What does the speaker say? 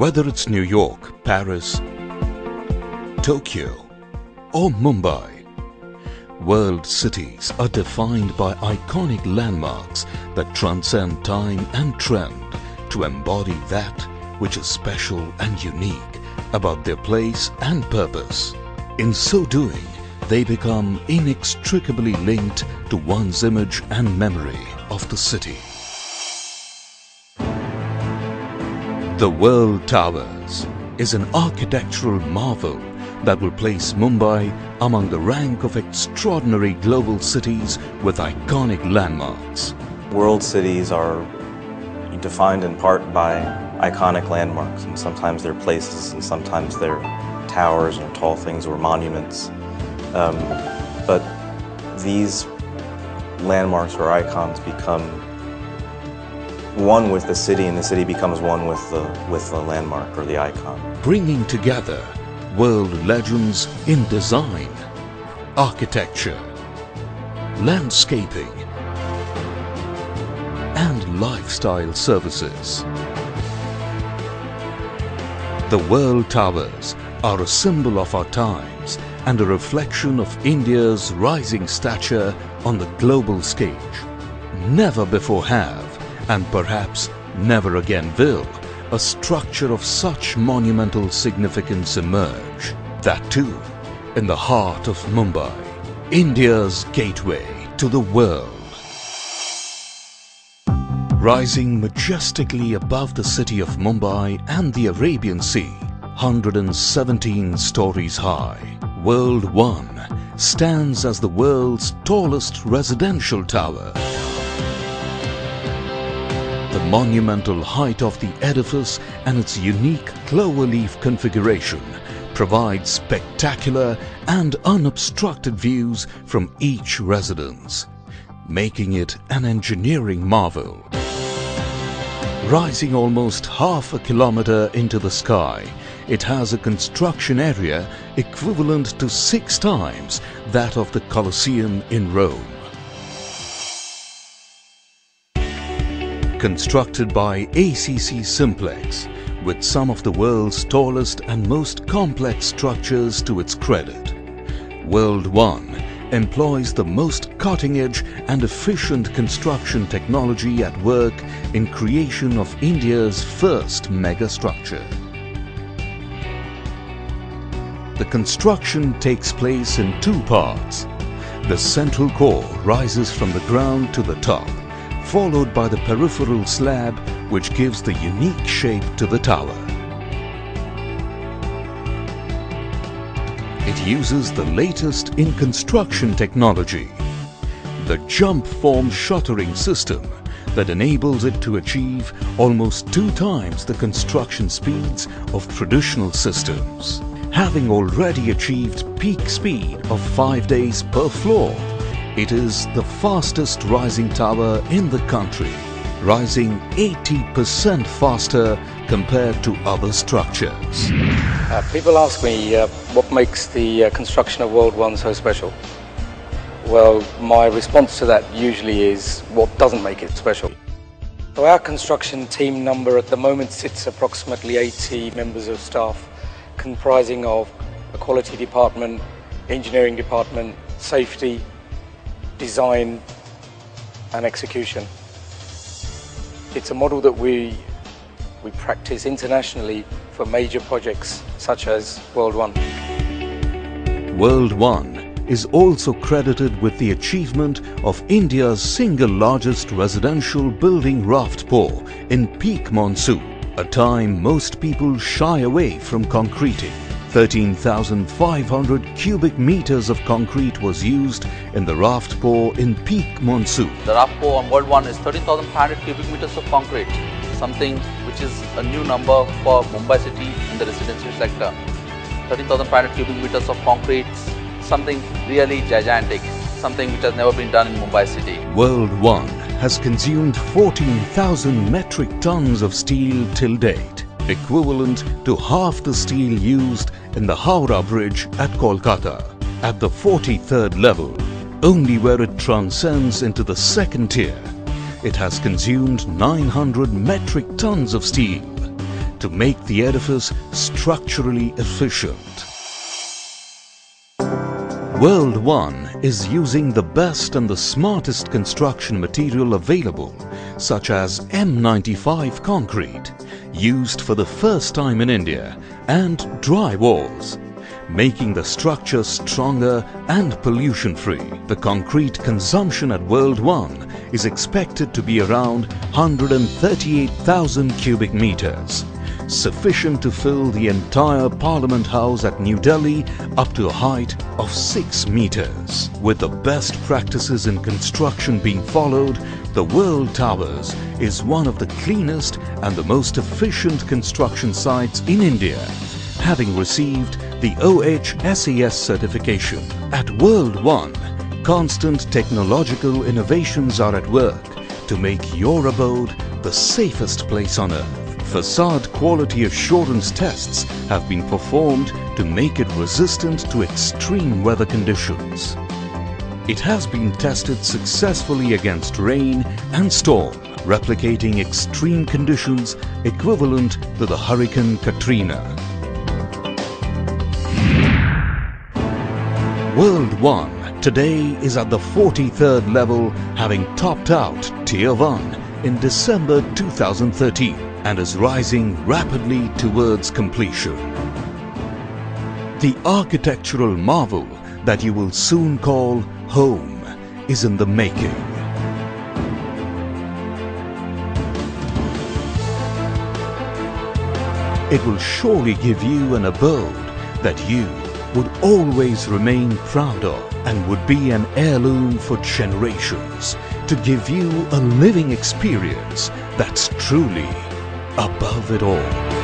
Whether it's New York, Paris, Tokyo, or Mumbai, world cities are defined by iconic landmarks that transcend time and trend to embody that which is special and unique about their place and purpose. In so doing, they become inextricably linked to one's image and memory of the city. The World Towers is an architectural marvel that will place Mumbai among the rank of extraordinary global cities with iconic landmarks. World cities are defined in part by iconic landmarks, and sometimes they're places, and sometimes they're towers or tall things or monuments. Um, but these landmarks or icons become one with the city, and the city becomes one with the with the landmark or the icon. Bringing together world legends in design, architecture, landscaping, and lifestyle services. The World Towers are a symbol of our times and a reflection of India's rising stature on the global stage. Never before have, and perhaps never again will, a structure of such monumental significance emerge. That too, in the heart of Mumbai, India's gateway to the world. Rising majestically above the city of Mumbai and the Arabian Sea, 117 stories high, World One stands as the world's tallest residential tower. The monumental height of the edifice and its unique clover-leaf configuration provide spectacular and unobstructed views from each residence, making it an engineering marvel. Rising almost half a kilometer into the sky, it has a construction area equivalent to six times that of the Colosseum in Rome. Constructed by ACC Simplex, with some of the world's tallest and most complex structures to its credit, World One employs the most cutting-edge and efficient construction technology at work in creation of India's first mega structure. The construction takes place in two parts. The central core rises from the ground to the top, followed by the peripheral slab which gives the unique shape to the tower. It uses the latest in construction technology, the jump form shuttering system that enables it to achieve almost two times the construction speeds of traditional systems. Having already achieved peak speed of 5 days per floor, it is the fastest rising tower in the country, rising 80% faster compared to other structures. Uh, people ask me uh, what makes the uh, construction of World One so special. Well, my response to that usually is what doesn't make it special. So our construction team number at the moment sits approximately 80 members of staff comprising of a quality department, engineering department, safety, design and execution. It's a model that we, we practice internationally for major projects such as World One. World One is also credited with the achievement of India's single largest residential building raft pour in peak monsoon, a time most people shy away from concreting. 13,500 cubic meters of concrete was used in the raft pour in peak monsoon. The raft pour on World One is 13,500 cubic meters of concrete, something which is a new number for Mumbai city in the residential sector. 13,500 cubic meters of concrete, something really gigantic, something which has never been done in Mumbai city. World One has consumed 14,000 metric tons of steel till date, equivalent to half the steel used in the Howrah Bridge at Kolkata, at the 43rd level, only where it transcends into the second tier. It has consumed 900 metric tons of steel, to make the edifice structurally efficient. World One is using the best and the smartest construction material available such as M95 concrete used for the first time in India and dry walls making the structure stronger and pollution free. The concrete consumption at World One is expected to be around 138,000 cubic meters sufficient to fill the entire Parliament House at New Delhi up to a height of 6 meters. With the best practices in construction being followed, the World Towers is one of the cleanest and the most efficient construction sites in India, having received the OHSAS certification. At World One, constant technological innovations are at work to make your abode the safest place on earth facade quality assurance tests have been performed to make it resistant to extreme weather conditions. It has been tested successfully against rain and storm, replicating extreme conditions equivalent to the Hurricane Katrina. World 1 today is at the 43rd level having topped out Tier 1 in December 2013 and is rising rapidly towards completion. The architectural marvel that you will soon call home is in the making. It will surely give you an abode that you would always remain proud of and would be an heirloom for generations to give you a living experience that's truly above it all.